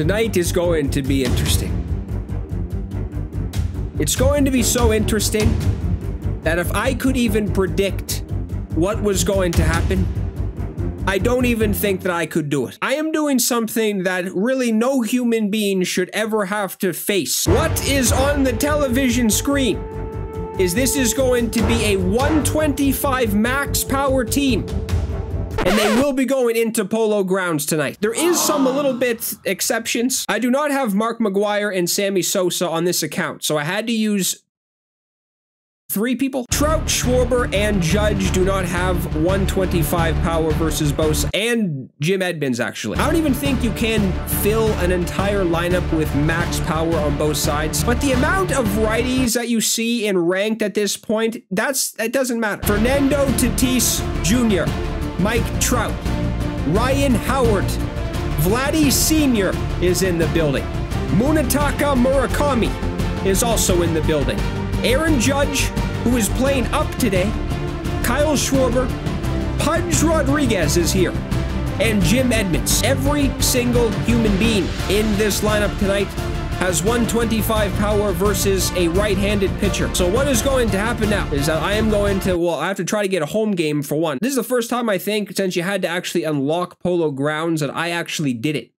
Tonight is going to be interesting. It's going to be so interesting that if I could even predict what was going to happen, I don't even think that I could do it. I am doing something that really no human being should ever have to face. What is on the television screen is this is going to be a 125 max power team. And they will be going into Polo Grounds tonight. There is some a little bit exceptions. I do not have Mark McGwire and Sammy Sosa on this account, so I had to use three people. Trout, Schwarber, and Judge do not have 125 power versus Bosa, and Jim Edmonds, actually. I don't even think you can fill an entire lineup with max power on both sides, but the amount of righties that you see in ranked at this point, that's that doesn't matter. Fernando Tatis Jr., Mike Trout, Ryan Howard, Vladdy Sr. is in the building. Munetaka Murakami is also in the building. Aaron Judge, who is playing up today, Kyle Schwarber, Pudge Rodriguez is here, and Jim Edmonds. Every single human being in this lineup tonight has 125 power versus a right-handed pitcher. So what is going to happen now is that I am going to, well, I have to try to get a home game for one. This is the first time I think since you had to actually unlock Polo Grounds that I actually did it.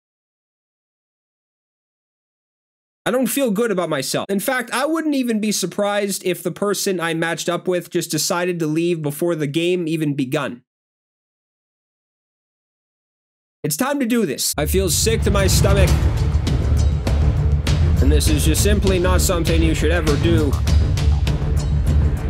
I don't feel good about myself. In fact, I wouldn't even be surprised if the person I matched up with just decided to leave before the game even begun. It's time to do this. I feel sick to my stomach. And this is just simply not something you should ever do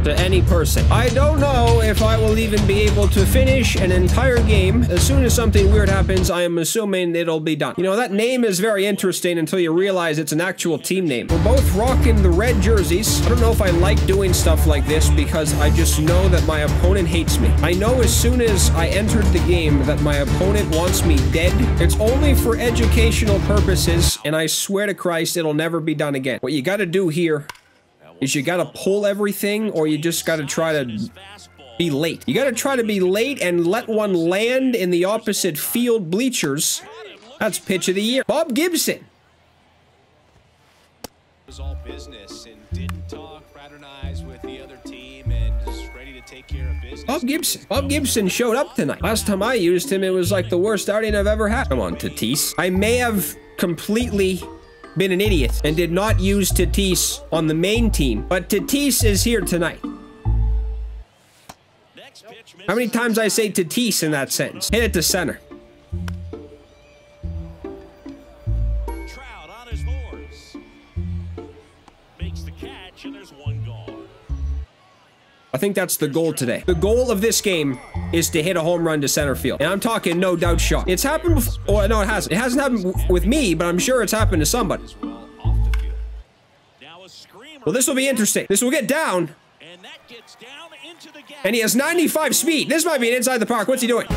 to any person. I don't know if I will even be able to finish an entire game. As soon as something weird happens, I am assuming it'll be done. You know, that name is very interesting until you realize it's an actual team name. We're both rocking the red jerseys. I don't know if I like doing stuff like this because I just know that my opponent hates me. I know as soon as I entered the game that my opponent wants me dead. It's only for educational purposes, and I swear to Christ, it'll never be done again. What you gotta do here is you gotta pull everything or you just gotta try to be late. You gotta try to be late and let one land in the opposite field bleachers. That's pitch of the year. Bob Gibson. was all business and didn't talk, fraternize with the other team, and is ready to take care of business. Bob Gibson. Bob Gibson showed up tonight. Last time I used him, it was like the worst outing I've ever had. Come on, Tatis. I may have completely been an idiot and did not use Tatis on the main team, but Tatis is here tonight. How many times I say Tatis in that sentence? Hit it to center. I think that's the goal today. The goal of this game is to hit a home run to center field. And I'm talking no doubt shot. It's happened before. Oh, no, it hasn't. It hasn't happened with me, but I'm sure it's happened to somebody. Well, off the field. Now a screamer. Well, this will be interesting. This will get down, And that gets down into the gap. and he has 95 speed. This might be an inside the park. What's he doing?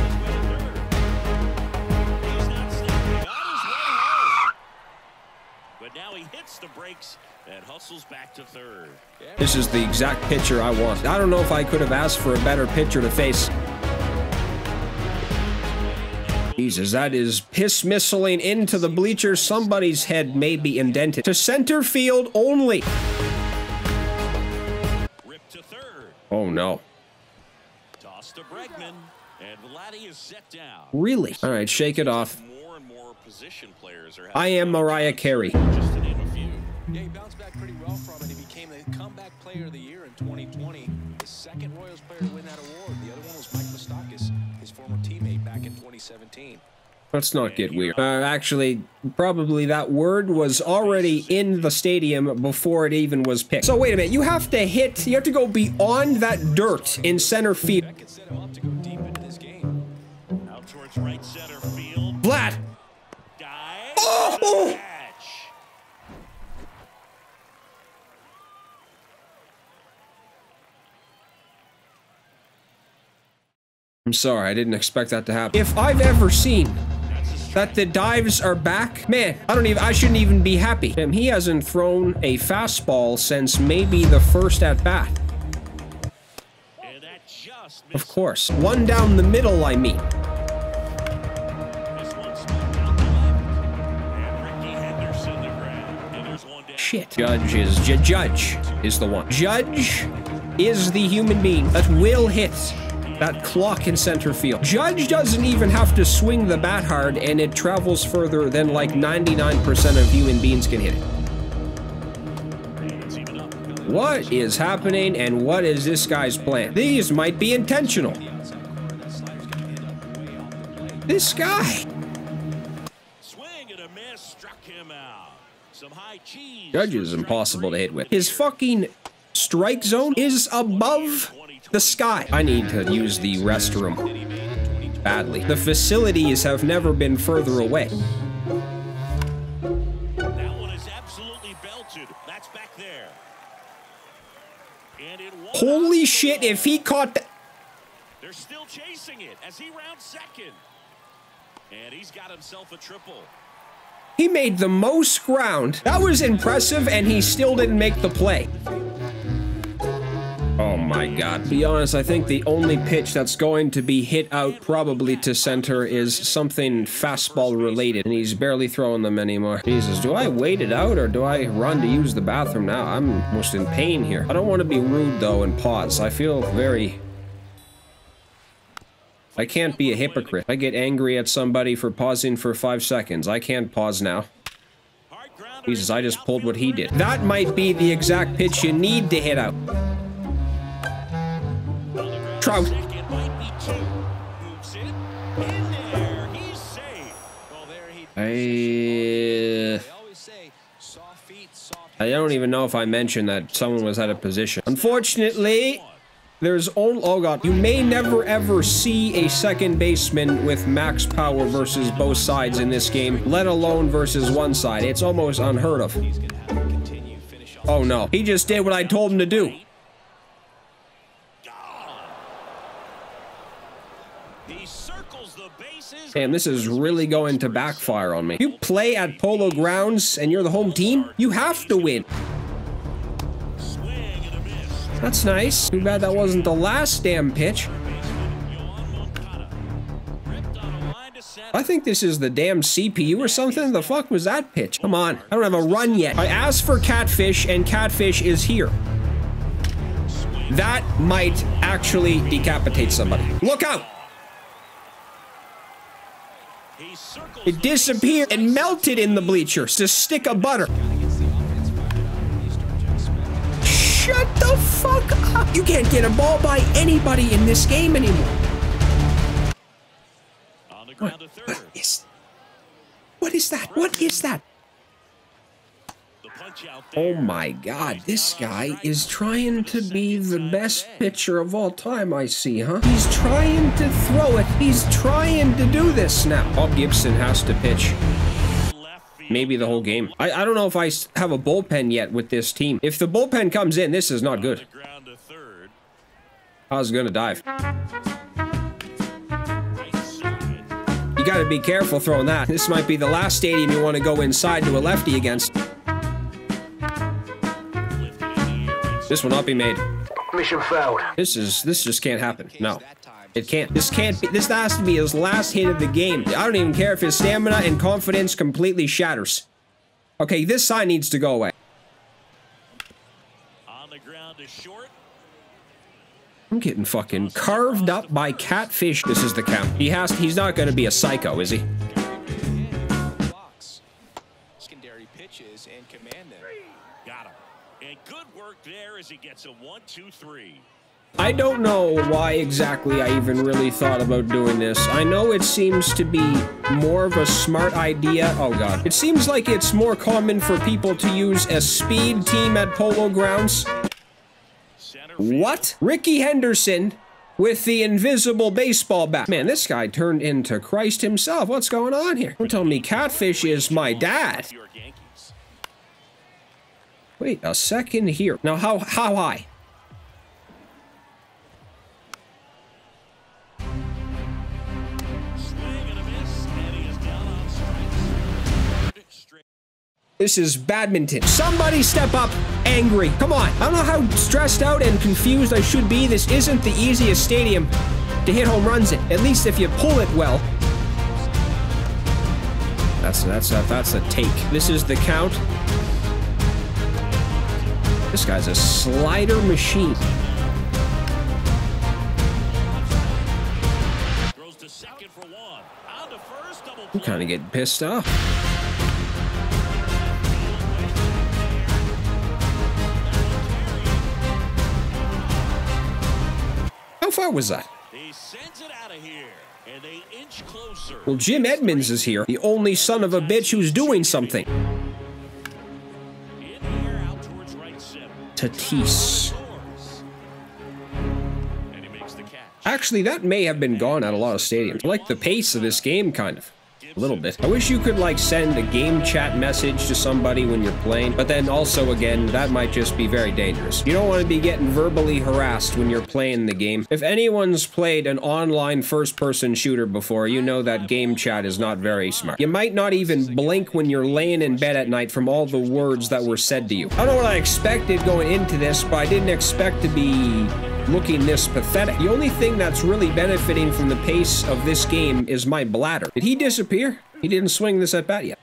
Now he hits the brakes and hustles back to third. This is the exact pitcher I want. I don't know if I could have asked for a better pitcher to face. Jesus, that is piss missiling into the bleachers. Somebody's head may be indented. To center field only. Ripped to third. Oh no. Toss to Bregman. And Vladdy is set down. Really? All right, shake it off. More and more position players are I am Mariah Carey. Yeah, he bounced back pretty well from it. He became the comeback player of the year in 2020. The second Royals player to win that award. The other one was Mike Moustakas, his former teammate back in 2017. Let's not get weird. Uh, actually, probably that word was already in the stadium before it even was picked. So wait a minute, you have to hit, you have to go beyond that dirt in center field. That could set him up to go deep into this game. Out towards right center field. Vlad, Dive. Oh! Catch. I'm sorry, I didn't expect that to happen. If I've ever seen that the dives are back, man, I don't even, I shouldn't even be happy. Damn, he hasn't thrown a fastball since maybe the first at bat. And that just Of course. One down the middle, I mean. This one smoothed out the left. And Ricky shit. Judge is J Judge is the one. Judge is the human being that will hit that clock in center field. Judge doesn't even have to swing the bat hard and it travels further than like 99% of human beings can hit it. What is happening and what is this guy's plan? These might be intentional. This guy. Judge is impossible to hit with. His fucking strike zone is above the sky. I need to use the restroom badly. The facilities have never been further away. That one is absolutely belted. That's back there. And it Holy shit, if he caught that. They're still chasing it as he rounds second. And he's got himself a triple. He made the most ground. That was impressive, and he still didn't make the play. Oh my god. To be honest, I think the only pitch that's going to be hit out probably to center is something fastball related, and he's barely throwing them anymore. Jesus, do I wait it out or do I run to use the bathroom now? I'm almost in pain here. I don't want to be rude though and pause. I feel very I can't be a hypocrite. I get angry at somebody for pausing for five seconds. I can't pause now. Jesus, I just pulled what he did. That might be the exact pitch you need to hit out. He I, I don't even know if I mentioned that someone was out of position. Unfortunately, there's only, oh god, you may never ever see a second baseman with max power versus both sides in this game, let alone versus one side. It's almost unheard of. Oh no, he just did what I told him to do. He circles the bases. Damn, this is really going to backfire on me. You play at Polo Grounds and you're the home team, you have to win. That's nice. Too bad that wasn't the last damn pitch. I think this is the damn CPU or something. The fuck was that pitch? Come on. I don't have a run yet. I asked for catfish and catfish is here. That might actually decapitate somebody. Look out! He circles It disappeared and melted in the bleachers. To stick of butter. Gets the offense fired up and you start to expect Shut the fuck up! You can't get a ball by anybody in this game anymore. on the ground to third. What is... What is that? What is that? The punch out Oh my god, this guy is trying to be the best pitcher of all time, I see, huh? He's trying to throw it. He's trying to do this now. Bob Gibson has to pitch maybe the whole game. I, I don't know if I have a bullpen yet with this team. If the bullpen comes in, this is not good. I was gonna dive. You gotta be careful throwing that. This might be the last stadium you want to go inside to a lefty against. This will not be made. Mission failed. This is this just can't happen. No. It can't. This can't be. This has to be his last hit of the game. I don't even care if his stamina and confidence completely shatters. Okay, this sign needs to go away. On the ground is short. I'm getting fucking carved up by catfish. This is the count. He has. He's not going to be a psycho, is he? There as he gets a one, two, three. I don't know why exactly I even really thought about doing this. I know it seems to be more of a smart idea. Oh god. It seems like it's more common for people to use a speed team at polo grounds. What? Rickey Henderson with the invisible baseball bat. Man, this guy turned into Christ himself. What's going on here? Don't tell me Catfish is my dad. Wait a second here. Now, how how high? This is badminton. Somebody step up angry. Come on. I don't know how stressed out and confused I should be. This isn't the easiest stadium to hit home runs in. At least if you pull it well. That's that's that's a take. This is the count. This guy's a slider machine. Throws to second for one. On to first, double I'm kind of getting pissed off. How far was that? Sends it out of here, and they inch closer. Well, Jim Edmonds is here, the only son of a bitch who's doing something. Tatis. Actually, that may have been gone at a lot of stadiums. I like the pace of this game, kind of. A little bit. I wish you could, like, send a game chat message to somebody when you're playing, but then also, again, that might just be very dangerous. You don't want to be getting verbally harassed when you're playing the game. If anyone's played an online first-person shooter before, you know that game chat is not very smart. You might not even blink when you're laying in bed at night from all the words that were said to you. I don't know what I expected going into this, but I didn't expect to be looking this pathetic. The only thing that's really benefiting from the pace of this game is my bladder. Did he disappear? He didn't swing this at bat yet.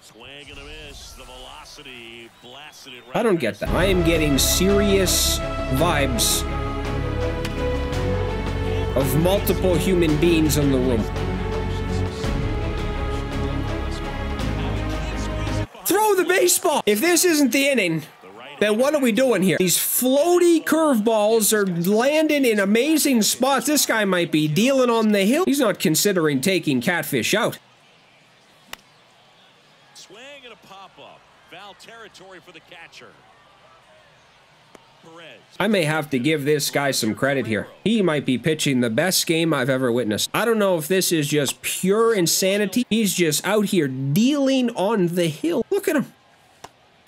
Swing and a miss. The velocity blasted it right I don't get that. I am getting serious vibes of multiple human beings in the room. Throw the baseball! If this isn't the inning, then what are we doing here? These floaty curveballs are landing in amazing spots. This guy might be dealing on the hill. He's not considering taking catfish out. Swing and a pop-up. Foul territory for the catcher. I may have to give this guy some credit here. He might be pitching the best game I've ever witnessed. I don't know if this is just pure insanity. He's just out here dealing on the hill. Look at him. Good eye right there.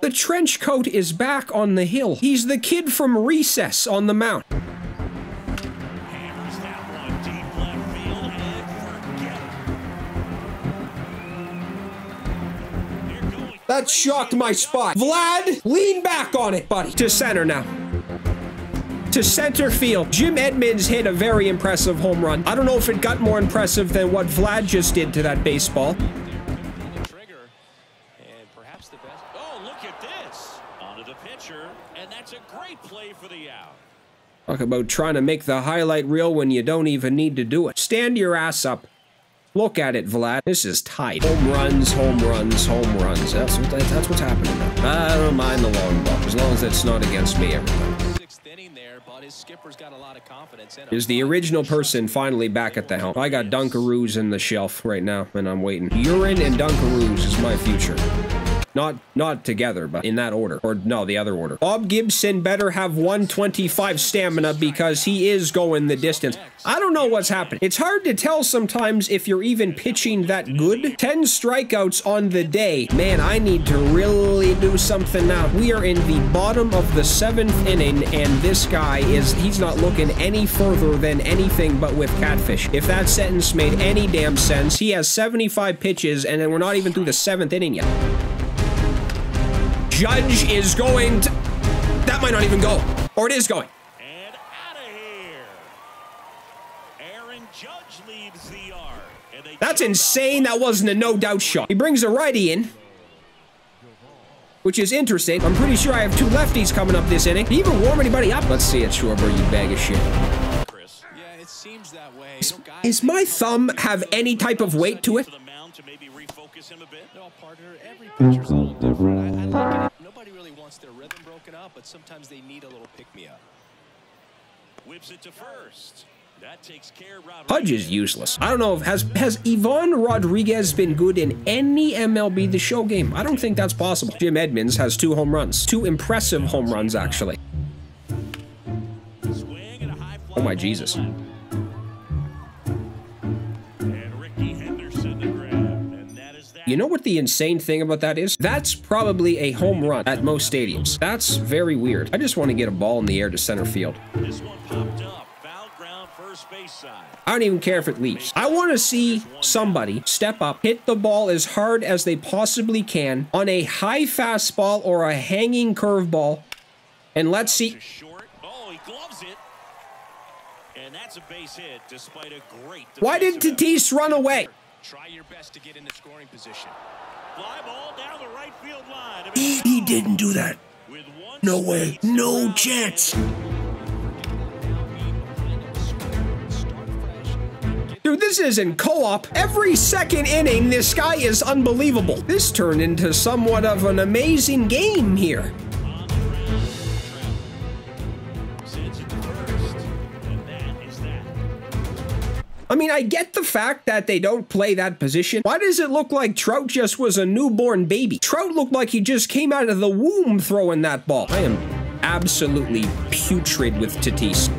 The trench coat is back on the hill. He's the kid from Recess on the mound. Hammers that one deep left field and forget it. Here going. That shocked my spot. Vlad, lean back on it, buddy. To center now. To center field. Jim Edmonds hit a very impressive home run. I don't know if it got more impressive than what Vlad just did to that baseball. There, pulling the trigger, and perhaps the best. Oh, look at this. Onto the pitcher, and that's a great play for the out. Talk about trying to make the highlight reel when you don't even need to do it. Stand your ass up. Look at it, Vlad. This is tight. Home runs, home runs, home runs. That's what that's what's happening now. I don't mind the long ball as long as it's not against me every time. Sixth inning there, but his skipper's got a lot of confidence in. Is the original person finally back at the helm? I got Dunkaroos in the shelf right now, and I'm waiting. Urine and Dunkaroos is my future. Not not together, but in that order. Or no, the other order. Bob Gibson better have 125 stamina because he is going the distance. I don't know what's happening. It's hard to tell sometimes if you're even pitching that good. 10 strikeouts on the day. Man, I need to really do something now. We are in the bottom of the seventh inning, and this guy is, he's not looking any further than anything but with catfish. If that sentence made any damn sense, he has 75 pitches, and then we're not even through the seventh inning yet. Judge is going to. That might not even go. Or it is going. And out of here. Aaron Judge leads the yard. That's insane. That wasn't a no doubt shot. He brings a righty in, which is interesting. I'm pretty sure I have two lefties coming up this inning. Did he even warm anybody up? Let's see it, Schwarber, you bag of shit. Yeah, it seems that way. Is, You know, guys- is my thumb have any type of weight to it? To the mound to maybe refocus him a bit. No, partner, every pitcher's a little different. I, I like it. Nobody really wants their rhythm broken up, but sometimes they need a little pick-me-up. Whips it to first. That takes care of Pudge is useless. I don't know if has has Ivan Rodriguez been good in any MLB The Show game. I don't think that's possible. Jim Edmonds has two home runs, two impressive home runs actually. Swing and a high fly Oh my ball Jesus. You know what the insane thing about that is? That's probably a home run at most stadiums. That's very weird. I just want to get a ball in the air to center field. This one popped up. Foul ground first base side. I don't even care if it leaves. I want to see somebody step up, hit the ball as hard as they possibly can on a high fastball or a hanging curveball, and let's see. To short. He gloves it. And that's a base hit despite a great Why did. Tatis run away? Try your best to get into scoring position. fly ball down the right field line. He, he didn't do that. No way. No chance. Dude, this is in co-op. Every second inning, this guy is unbelievable. This turned into somewhat of an amazing game here. I mean, I get the fact that they don't play that position. Why does it look like Trout just was a newborn baby? Trout looked like he just came out of the womb throwing that ball. I am absolutely putrid with Tatis.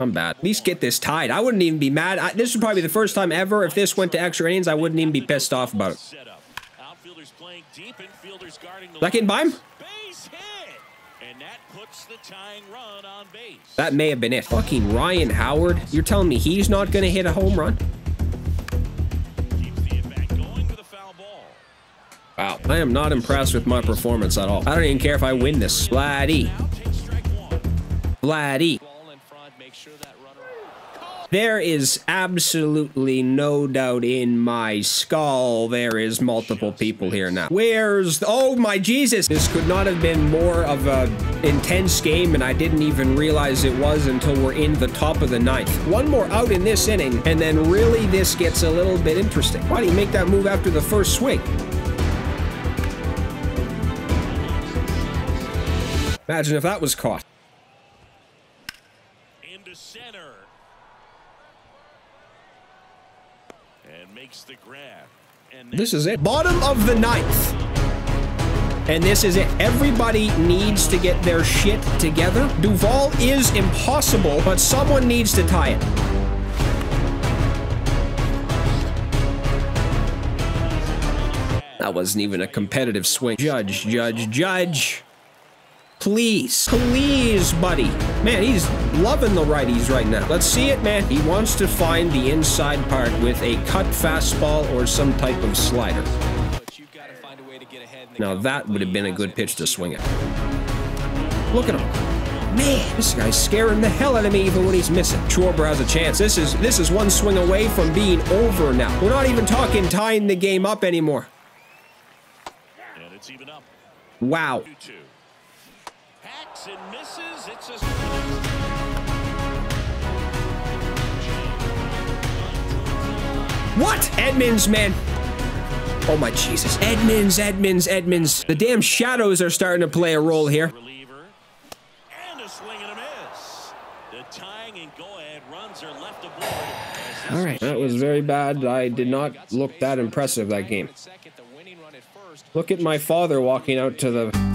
I'm bad. At least get this tied. I wouldn't even be mad. I, this would probably be the first time ever. If this went to extra innings, I wouldn't even be pissed off about it. Setup. Outfielders playing deep, infielders guarding the That getting by him? Base hit, and that puts the tying run on base. That may have been it. Fucking Ryan Howard. You're telling me he's not going to hit a home run? Keeps the at-bat going with a foul ball. Wow. I am not impressed with my performance at all. I don't even care if I win this. Vladdy. Now take strike one. Vladdy. Ball in front, make sure that runner. There is absolutely no doubt in my skull there is multiple people here now. Where's oh my Jesus? This could not have been more of a intense game and I didn't even realize it was until we're in the top of the ninth. One more out in this inning and then really this gets a little bit interesting. Why do you make that move after the first swing? Imagine if that was caught. into center. And makes the grab. And This is it. Bottom of the ninth. And this is it. Everybody needs to get their shit together. Duval is impossible, but someone needs to tie it. That wasn't even a competitive swing. Judge, judge, judge. Please, please, buddy. Man, he's loving the righties right now. Let's see it, man. He wants to find the inside part with a cut fastball or some type of slider. But you've got to find a way to get ahead. in the Now that would have been a good pitch to swing at. Look at him. Man, this guy's scaring the hell out of me even when he's missing. Schwarber has a chance. This is this is one swing away from being over now. We're not even talking tying the game up anymore. And it's even up. Wow. 2-2. And misses. It's a What? Edmonds, man. Oh my Jesus. Edmonds, Edmonds, Edmonds. The damn shadows are starting to play a role here. reliever. And a swing and a miss. The tying and go-ahead runs are left aboard. All right. That was very bad. I did not look that impressive that game. Second, the winning run at first. Look at my father walking out to the